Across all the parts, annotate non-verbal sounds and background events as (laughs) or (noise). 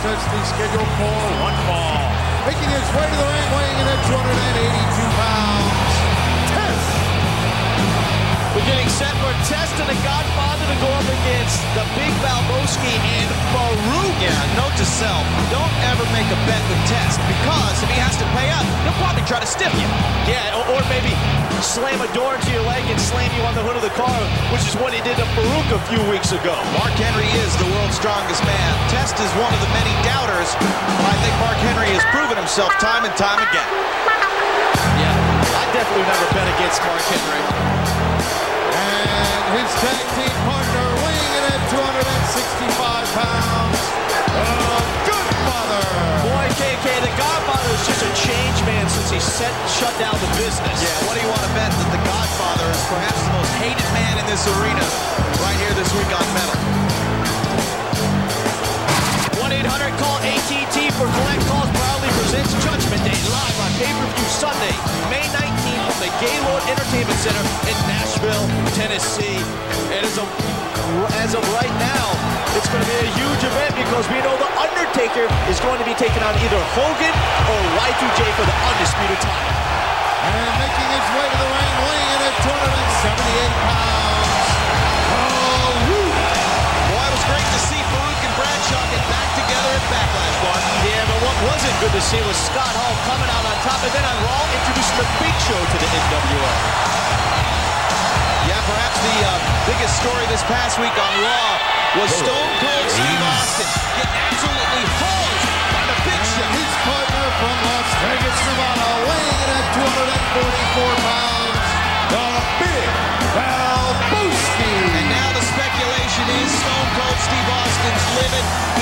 contest is scheduled for one fall. Making his way to the ring, weighing in at 282 pounds, Test. We're getting set for Test and the Godfather to go up against the Big Valbowski and Faarooq. Yeah, note to self, don't ever make a bet with Test because if he has to pay up, he'll probably try to stiff you. Yeah, or, or maybe slam a door into your leg and slam you on the hood of the car, which is what he did to Faarooq a few weeks ago. Mark Henry is the world's strongest man. Test is one of the many doubters. But I think Mark Henry has proven himself time and time again. Yeah, I definitely never bet against Mark Henry. And his tag team partner, weighing in at 265 pounds, the Godfather. Boy, KK, the Godfather is just a change man since he set, shut down the business. Yeah, what do this arena right here this week on Metal? 1-800-CALL-ATT for collect calls proudly presents Judgment Day live on pay-per-view Sunday, May 19th from the Gaylord Entertainment Center in Nashville, Tennessee. And as of, as of right now, it's going to be a huge event because we know The Undertaker is going to be taking on either Hogan or Y2J for the undisputed title. And making his way to the ring, good to see was Scott Hall coming out on top, and then on Raw introducing the Big Show to the NWO. Yeah, perhaps the uh, biggest story this past week on Raw was Stone Cold Steve Austin getting absolutely hosed by the Big Show. And his partner from Las Vegas, Nevada, weighing in at 244 pounds, the Big Valbowski. And now the speculation is Stone Cold Steve Austin's livid.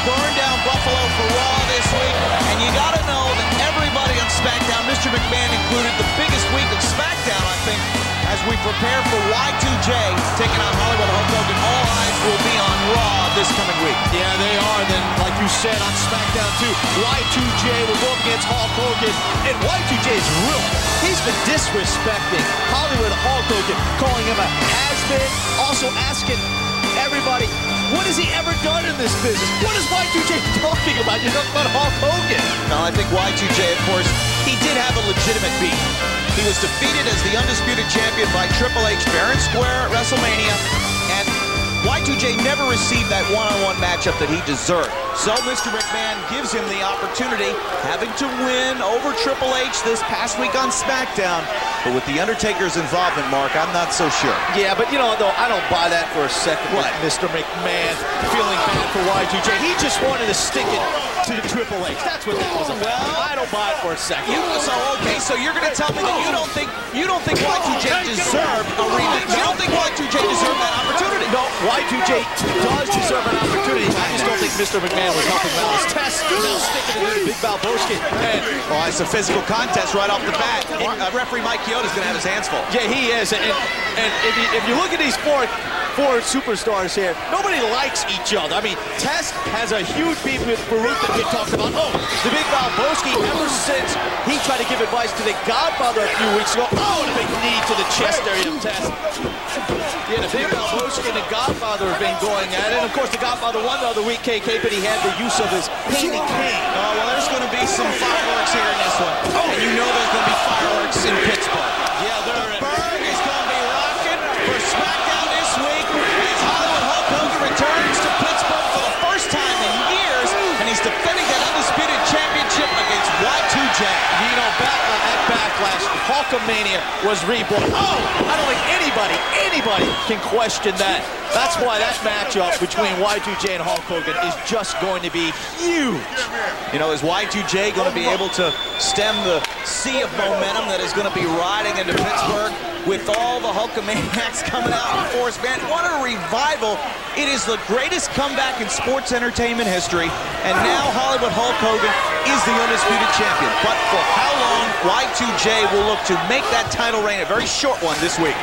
He's absolutely going to burn down Buffalo for Raw this week. And you got to know that everybody on SmackDown, Mr. McMahon included, the biggest week of SmackDown, I think, as we prepare for Y2J taking on Hollywood Hulk Hogan. All eyes will be on Raw this coming week. Yeah, they are. Then, like you said on SmackDown too, Y2J will go up against Hulk Hogan, and Y2J is real. He's been disrespecting Hollywood Hulk Hogan, calling him a has-been, also asking everybody, what has he ever done in this business? What is Y2J talking about? You're talking about Hulk Hogan. No, I think Y2J, of course, he did have a legitimate beat. He was defeated as the undisputed champion by Triple H and square at WrestleMania, Y2J never received that one-on-one matchup that he deserved. So Mr. McMahon gives him the opportunity, having to win over Triple H this past week on SmackDown. But with The Undertaker's involvement, Mark, I'm not so sure. Yeah, but you know, though, I don't buy that for a second. What? Mr. McMahon feeling bad for Y2J. He just wanted to stick it to the Triple H. That's what that was about. Well- I don't buy it for a second. You, so okay, so you're going to tell me that you oh. don't think you don't think Y2J deserved a rematch? You don't think Y2J deserved that opportunity? No, Y2J does deserve an opportunity. I just don't think Mr. McMahon was helping. His test now sticking it to Big Valbowski. And Well, it's a physical contest right off the bat. Uh, referee Mike Chioda's going to have his hands full. yeah, he is. And, and if, you, if you look at these four four superstars here, nobody likes each other. I mean, Test has a huge beef with Faarooq that we talked about. Oh, the Big Valbowski, ever since he tried to give advice to the Godfather a few weeks ago. Oh, the big knee to the chest area of Test. Yeah, the Big Valbowski and the Godfather have been going at it. And of course, the Godfather won the other week, KK, but he had the use of his painting cane. Oh, well, there's going to be some fireworks here in this one. And you know there's going to be fireworks in Pittsburgh. Yeah, they're 'Burgh is going to be rocking for SmackDown this week as Hollywood Hulk Hogan returns to Pittsburgh for the first time in years, and he's defending that undisputed championship against Y2J. You know, back, uh, at Backlash, Hulkamania was reborn. Oh, I don't think anybody, anybody can question that. That's why that matchup between Y2J and Hulk Hogan is just going to be huge. You know, is Y2J going to be able to stem the sea of momentum that is going to be riding into Pittsburgh with all the Hulkamaniacs (laughs) coming out in force? Man, what a revival. It is the greatest comeback in sports entertainment history, and now Hollywood Hulk Hogan is the undisputed champion. But for how long Y2J will look to make that title reign a very short one this week?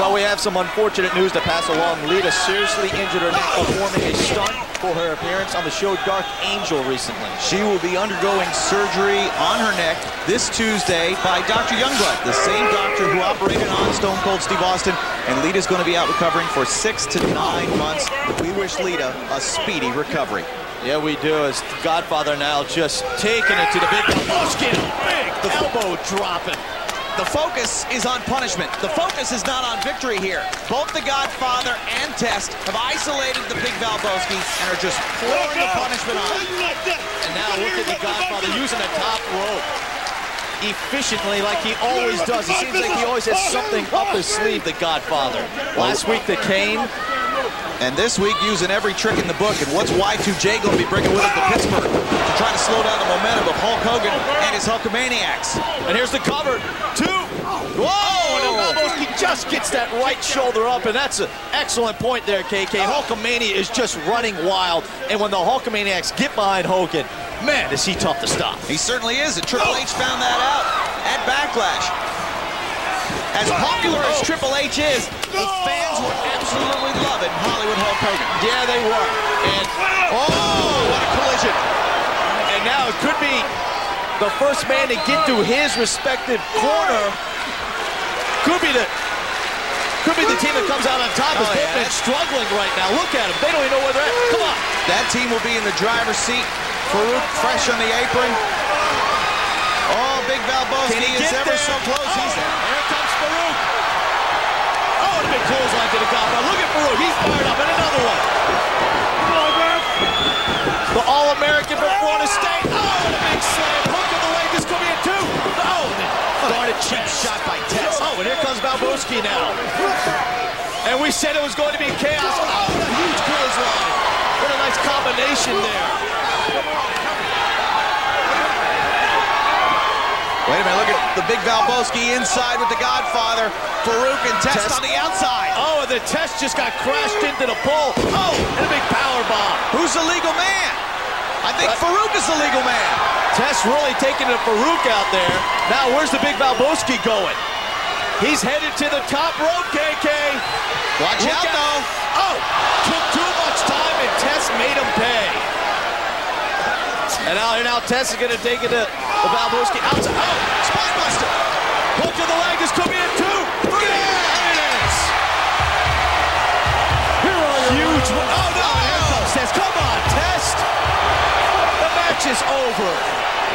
Well, we have some unfortunate news to pass along. Lita seriously injured her neck performing a stunt for her appearance on the show Dark Angel recently. She will be undergoing surgery on her neck this Tuesday by Dr. Youngblood, the same doctor who operated on Stone Cold Steve Austin. And Lita's going to be out recovering for six to nine months. We wish Lita a speedy recovery. Yeah, we do. As Godfather now just taking it to the big Valbowski. Big elbow dropping. The focus is on punishment. The focus is not on victory here. Both the Godfather and Test have isolated the Big Valbowski and are just pouring the punishment on. And now look at the Godfather using the top rope efficiently like he always does. It seems like he always has something up his sleeve, the Godfather. Last week, the cane. And this week, using every trick in the book. And what's Y2J going to be bringing with him to Pittsburgh to try to slow down the momentum of Hulk Hogan and his Hulkamaniacs? And here's the cover. Two. Whoa! Oh, and Valbowski just gets that right shoulder up, and that's an excellent point there, KK. Oh. Hulkamania is just running wild, and when the Hulkamaniacs get behind Hogan, man, is he tough to stop. He certainly is, and Triple oh. H found that out at Backlash. As oh. popular as oh. Triple H is, the fans were absolutely loving Hollywood Hulk Hogan. Yeah, they were. And, oh, what a collision. And now it could be the first man to get to his respective corner. Could be the could be the team that comes out on top. Oh, yeah. men struggling right now. Look at them. They don't even know where they're at. Come on. That team will be in the driver's seat. Faarooq fresh on the apron. Oh, Big Valbowski he is ever there? so close. Oh, He's there. Here comes Faarooq. Oh, and a big clothesline to the Godfather. Look at Faarooq. He's fired up. And another one. The All-American from Florida State. Oh, and a big slam. Hook of the leg. This could be a two. Oh, darted cheap shot by Test. Oh, and here comes Valbowski now. And we said it was going to be chaos. Oh, and a huge clothesline. What a nice combination there. Wait a minute, look at the Big Valbowski inside with the Godfather. Faarooq and Test, Test. on the outside. Oh, and the test just got crashed into the pole. Oh, and a big power bomb. Who's the legal man? I think Uh, Faarooq is the legal man. Test really taking it Faarooq out there. Now, where's the big Valbowski going? He's headed to the top rope, KK. Watch Look out, out. though. Oh, took too much time, and Test made him pay. And now, now Test is going to take it to the Valbowski outside. Oh, Spine buster. hook to the leg. This could be a two. Three. And it is. Huge. one. Oh, no. Here comes Test. Come on, Test. The match is over.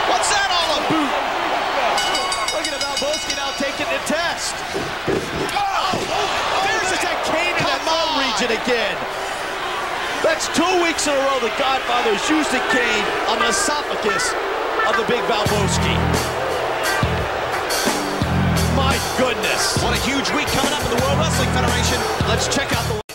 What's that all about? Look at Valbowski now taking the test. Oh, oh there's that cane in that thumb region again. That's two weeks in a row the Godfather has used the cane on the esophagus of the big Valbowski. My goodness. What a huge week coming up in the World Wrestling Federation. Let's check out the